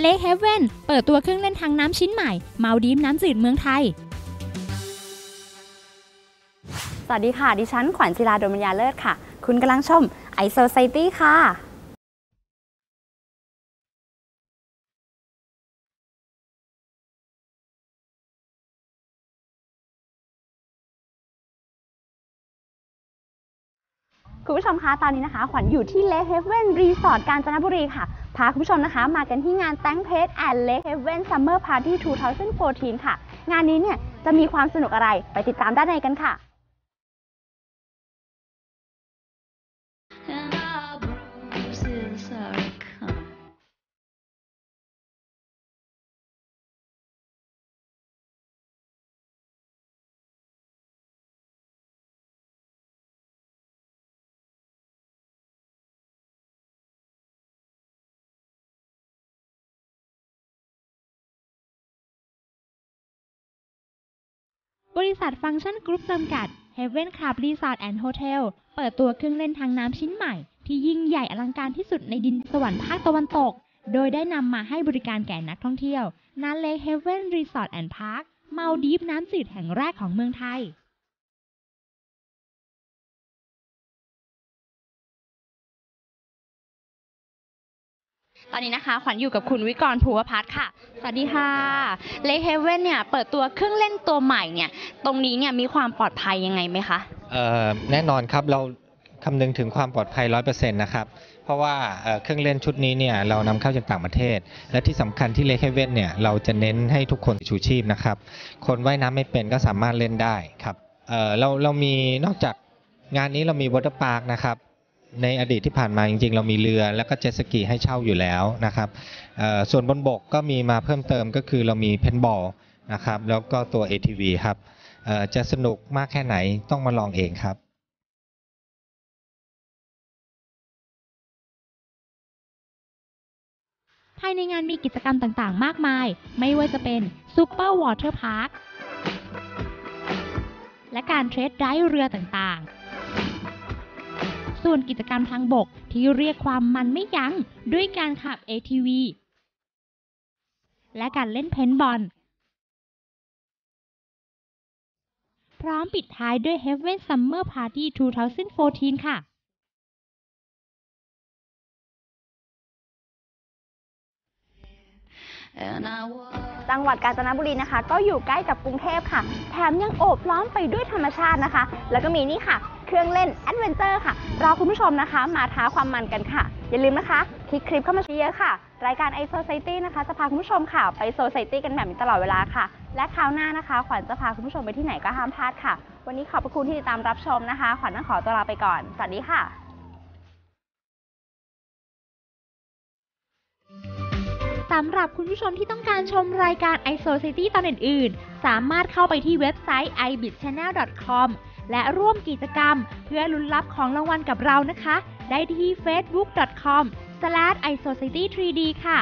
เลคเฮเว่นเปิดตัวเครื่องเล่นทางน้ำชิ้นใหม่มาดีมน้ำจืดเมืองไทย สวัสดีค่ะ ดิฉันขวัญศิลาดมัญญาเลิศค่ะ คุณกำลังชม i Society ค่ะ คุณผู้ชมคะตอนนี้นะคะ ขวัญอยู่ที่ Lake Haven Resort กาญจนบุรีค่ะ พาคุณผู้ชมนะคะ มากันที่งาน Thank Page and Lake Haven Summer Party 2014 ค่ะ งานนี้เนี่ยจะมีความสนุกอะไรไปติดตามด้านในกันค่ะ บริษัทฟังก์ชันกรุ๊ปจำกัด Heaven Club Resort and Hotel เปิดตัวเครื่องเล่นทางน้ำชิ้นใหม่ ที่ยิ่งใหญ่อลังการที่สุดในดินสวรรค์ภาคตะวันตก โดยได้นำมาให้บริการแก่นักท่องเที่ยวณ Lake Haven Resort and Park เมาดีฟน้ำจืดแห่งแรกของเมืองไทย ตอนนี้นะคะ ขวัญอยู่กับคุณวิกรณ์ภูวพัฒน์ค่ะ สวัสดีค่ะ Lake Heaven เนี่ยเปิดตัวเครื่องเล่นตัวใหม่เนี่ย ตรงนี้เนี่ยมีความปลอดภัยยังไงไหมคะเอ่อแน่นอนครับเราคำนึงถึงความปลอดภัย 100%นะครับเพราะว่าเครื่องเล่นชุดนี้เนี่ยเรานำเข้าจากต่างประเทศ และที่สำคัญที่ Lake Heaven เนี่ยเราจะเน้นให้ทุกคนชูชีพนะครับคนว่ายน้ำไม่เป็นก็สามารถเล่นได้ครับเราเรามีนอกจากงานนี้เรามี water park นะครับ ในอดีตที่ผ่านมาจริงๆ เรามีเรือแล้วก็เจ็ตสกีให้เช่าอยู่แล้วนะครับส่วนบนบกก็มีมาเพิ่มเติมก็คือเรามีเพนบอลนะครับแล้วก็ตัว ATV ครับจะสนุกมากแค่ไหนต้องมาลองเองครับภายในงานมีกิจกรรมต่างๆ มากมาย ไม่ว่าจะเป็น super water parkและการ test drive เรือต่างๆ ส่วนกิจกรรมทางบกที่เรียกความมันไม่ยั้งด้วยการขับ ATV และการเล่นเพนบอล พร้อมปิดท้ายด้วย Heaven Summer Party 2014 ค่ะจังหวัดกาญจนบุรีนะคะ ก็อยู่ใกล้กับกรุงเทพค่ะ แถมยังโอบล้อมไปด้วยธรรมชาตินะคะ แล้วก็มีนี่ค่ะ เครื่องเล่น adventure ค่ะรอคุณผู้ชมนะคะ มาท้าความมันกันค่ะ อย่าลืมนะคะ คลิกคลิปเข้ามาเยอะค่ะ รายการ i Society นะคะ จะพาคุณผู้ชมค่ะ ไป Society กันแบบนี้ตลอดเวลาค่ะ และคราวหน้านะคะ ขวัญจะพาคุณผู้ชมไปที่ไหนก็ห้ามพลาดค่ะ วันนี้ขอบพระคุณที่ติดตามรับชมนะคะ ขวัญต้องขอตัวลาไปก่อน สวัสดีค่ะสำหรับคุณผู้ชมที่ต้องการชมรายการ i Society ตอนอื่นๆ สามารถเข้าไปที่เว็บไซต์ ibitchannel.com และร่วมกิจกรรม เพื่อลุ้นรับของรางวัลกับเรานะคะ ได้ที่ facebook.com/isociety3d ค่ะ